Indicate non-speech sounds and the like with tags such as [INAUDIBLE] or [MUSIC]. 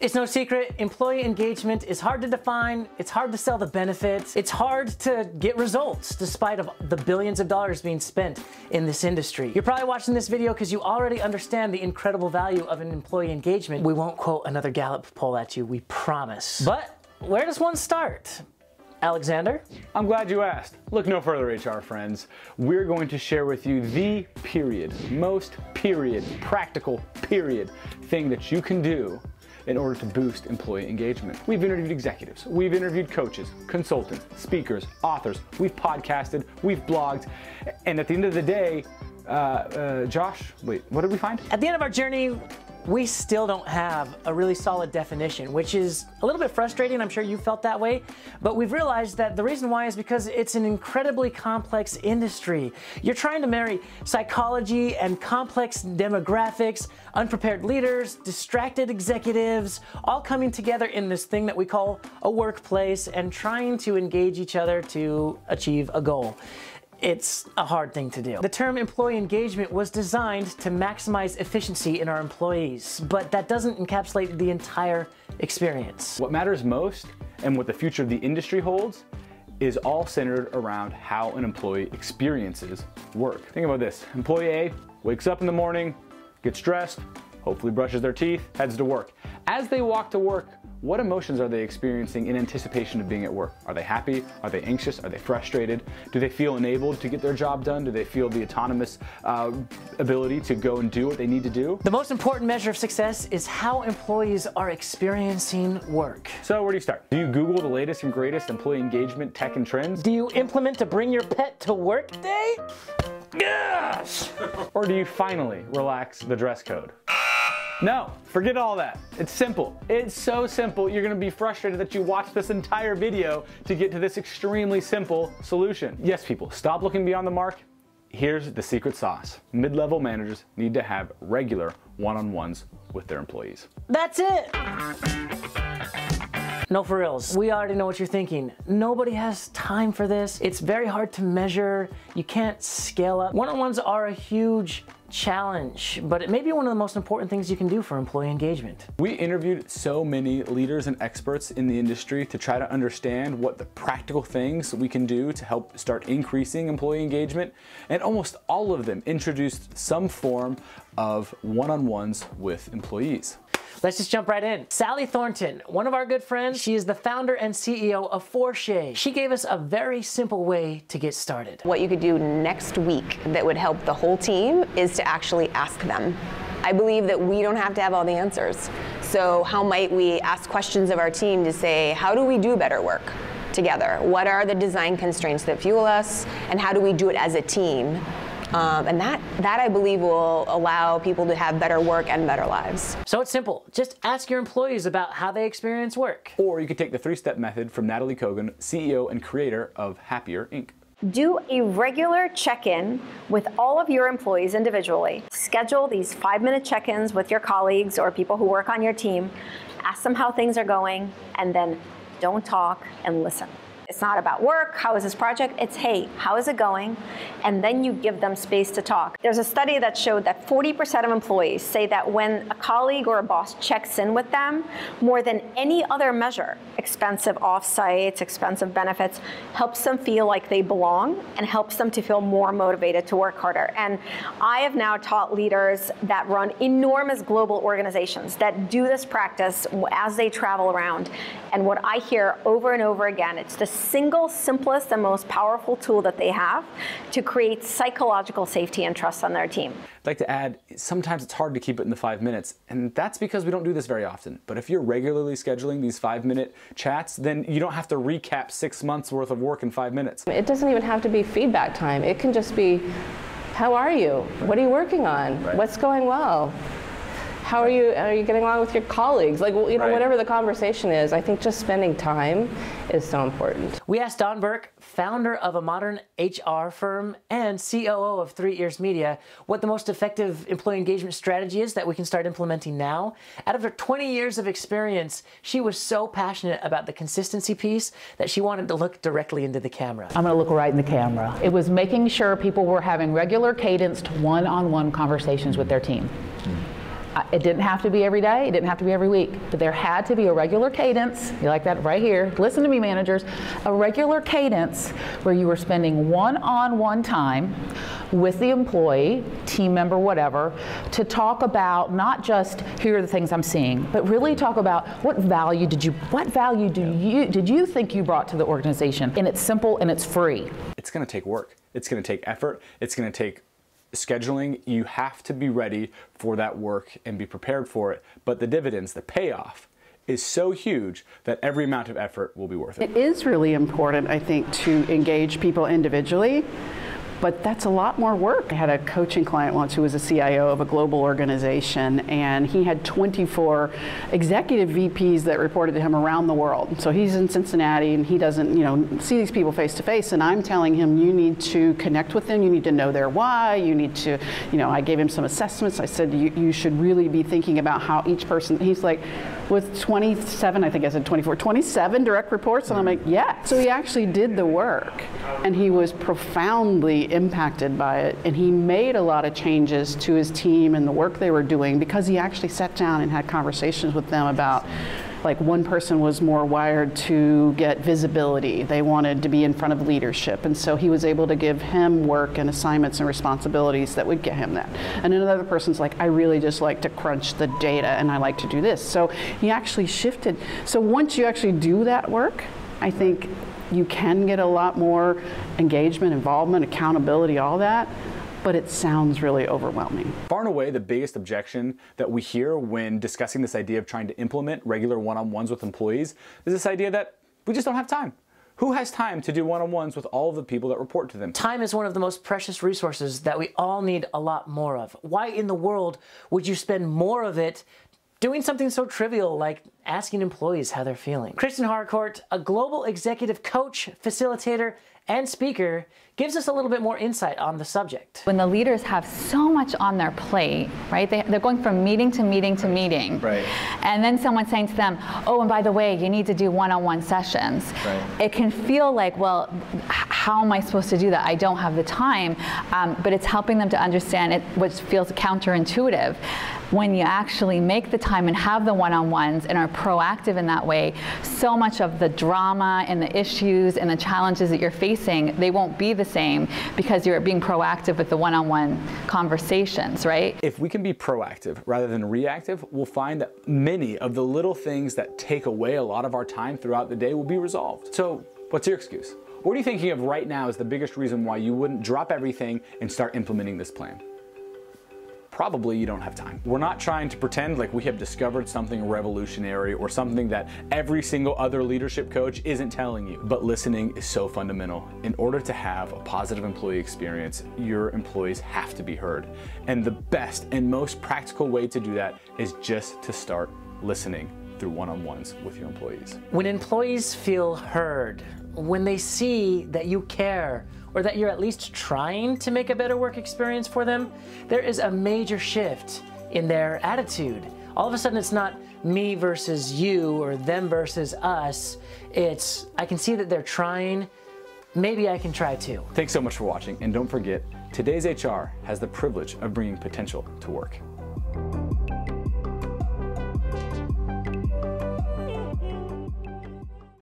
It's no secret, employee engagement is hard to define, it's hard to sell the benefits, it's hard to get results despite of the billions of dollars being spent in this industry. You're probably watching this video because you already understand the incredible value of an employee engagement. We won't quote another Gallup poll at you, we promise. But where does one start? Alexander? I'm glad you asked. Look no further, HR friends. We're going to share with you the period, most period, practical period thing that you can do in order to boost employee engagement. We've interviewed executives, we've interviewed coaches, consultants, speakers, authors, we've podcasted, we've blogged, and at the end of the day, uh, uh, Josh, wait, what did we find? At the end of our journey, we still don't have a really solid definition, which is a little bit frustrating. I'm sure you felt that way. But we've realized that the reason why is because it's an incredibly complex industry. You're trying to marry psychology and complex demographics, unprepared leaders, distracted executives, all coming together in this thing that we call a workplace and trying to engage each other to achieve a goal it's a hard thing to do. The term employee engagement was designed to maximize efficiency in our employees, but that doesn't encapsulate the entire experience. What matters most and what the future of the industry holds is all centered around how an employee experiences work. Think about this. Employee A wakes up in the morning, gets dressed, hopefully brushes their teeth, heads to work. As they walk to work, what emotions are they experiencing in anticipation of being at work? Are they happy? Are they anxious? Are they frustrated? Do they feel enabled to get their job done? Do they feel the autonomous uh, ability to go and do what they need to do? The most important measure of success is how employees are experiencing work. So where do you start? Do you Google the latest and greatest employee engagement tech and trends? Do you implement a bring your pet to work day? Yes! [LAUGHS] or do you finally relax the dress code? No, forget all that. It's simple. It's so simple, you're gonna be frustrated that you watched this entire video to get to this extremely simple solution. Yes, people, stop looking beyond the mark. Here's the secret sauce. Mid-level managers need to have regular one-on-ones with their employees. That's it. No, for reals. We already know what you're thinking. Nobody has time for this. It's very hard to measure. You can't scale up. One-on-ones are a huge challenge, but it may be one of the most important things you can do for employee engagement. We interviewed so many leaders and experts in the industry to try to understand what the practical things we can do to help start increasing employee engagement, and almost all of them introduced some form of one-on-ones with employees. Let's just jump right in. Sally Thornton, one of our good friends, she is the founder and CEO of Forshay. She gave us a very simple way to get started. What you could do next week that would help the whole team is to actually ask them. I believe that we don't have to have all the answers. So how might we ask questions of our team to say, how do we do better work? together? What are the design constraints that fuel us? And how do we do it as a team um, and that, that I believe will allow people to have better work and better lives. So it's simple. Just ask your employees about how they experience work. Or you could take the three-step method from Nataly Kogan, CEO and creator of Happier Inc. Do a regular check in with all of your employees individually. Schedule these five minute check ins with your colleagues or people who work on your team. Ask them how things are going, and then don't talk and listen. It's not about work, how is this project? It's, hey, how is it going? And then you give them space to talk. There's a study that showed that 40% of employees say that when a colleague or a boss checks in with them, more than any other measure, expensive offsites, expensive benefits, helps them feel like they belong and helps them to feel more motivated to work harder. And I have now taught leaders that run enormous global organizations that do this practice as they travel around. And what I hear over and over again, it's the single simplest and most powerful tool that they have to create psychological safety and trust on their team. I'd like to add, sometimes it's hard to keep it in the five minutes, and that's because we don't do this very often. But if you're regularly scheduling these five minute chats, then you don't have to recap six months worth of work in five minutes. It doesn't even have to be feedback time. It can just be, how are you? What are you working on? Right. What's going well? How are you are you getting along with your colleagues? Like you know right. whatever the conversation is i think just spending time is so important. We asked Dawn Burke founder of a modern hr firm and coo of three ears media what the most effective employee engagement strategy is that we can start implementing now. Out of her 20 years of experience she was so passionate about the consistency piece that she wanted to look directly into the camera. I'm going to look right in the camera. It was making sure people were having regular cadenced one-on-one conversations with their team It didn't have to be every day, it didn't have to be every week, but there had to be a regular cadence. You like that right here? Listen to me, managers. A regular cadence where you were spending one on one time with the employee, team member, whatever, to talk about not just here are the things I'm seeing, but really talk about what value did you, what value do you, did you think you brought to the organization? And it's simple and it's free. It's gonna take work. It's gonna take effort. It's gonna take scheduling, you have to be ready for that work and be prepared for it. But the dividends, the payoff, is so huge that every amount of effort will be worth it. It is really important, I think, to engage people individually but that's a lot more work. I had a coaching client once who was a CIO of a global organization, and he had 24 executive VPs that reported to him around the world. So he's in Cincinnati, and he doesn't, you know, see these people face to face. And I'm telling him, you need to connect with them. You need to know their why. You need to, you know, I gave him some assessments. I said you, you should really be thinking about how each person. He's like, with 27, I think I said 24, 27 direct reports, and I'm like, yeah. So he actually did the work, and he was profoundly impacted by it. And he made a lot of changes to his team and the work they were doing because he actually sat down and had conversations with them about like one person was more wired to get visibility. They wanted to be in front of leadership. And so he was able to give him work and assignments and responsibilities that would get him that. And another person's like, I really just like to crunch the data and I like to do this. So he actually shifted. So once you actually do that work, I think you can get a lot more engagement, involvement, accountability, all that but it sounds really overwhelming. Far and away, the biggest objection that we hear when discussing this idea of trying to implement regular one on ones with employees is this idea that we just don't have time. Who has time to do one on ones with all of the people that report to them? Time is one of the most precious resources that we all need a lot more of. Why in the world would you spend more of it doing something so trivial like asking employees how they're feeling. Kristen Harcourt, a global executive coach, facilitator, and speaker, gives us a little bit more insight on the subject. When the leaders have so much on their plate, right? They, are going from meeting to meeting to meeting. Right. And then someone saying to them, oh, and by the way, you need to do one-on-one sessions. Right. It can feel like, well, how am I supposed to do that? I don't have the time. Um, but it's helping them to understand it, which feels counterintuitive when you actually make the time and have the one-on-ones and are proactive in that way, so much of the drama and the issues and the challenges that you're facing, they won't be the same because you're being proactive with the one-on-one conversations, right? If we can be proactive rather than reactive, we'll find that many of the little things that take away a lot of our time throughout the day will be resolved. So what's your excuse? What are you thinking of right now is the biggest reason why you wouldn't drop everything and start implementing this plan? probably you don't have time. We're not trying to pretend like we have discovered something revolutionary or something that every single other leadership coach isn't telling you. But listening is so fundamental. In order to have a positive employee experience, your employees have to be heard. And the best and most practical way to do that is just to start listening through one-on-ones with your employees. When employees feel heard, when they see that you care, or that you're at least trying to make a better work experience for them, there is a major shift in their attitude. All of a sudden, it's not me versus you or them versus us. It's, I can see that they're trying. Maybe I can try too. Thanks so much for watching, and don't forget, today's HR has the privilege of bringing potential to work.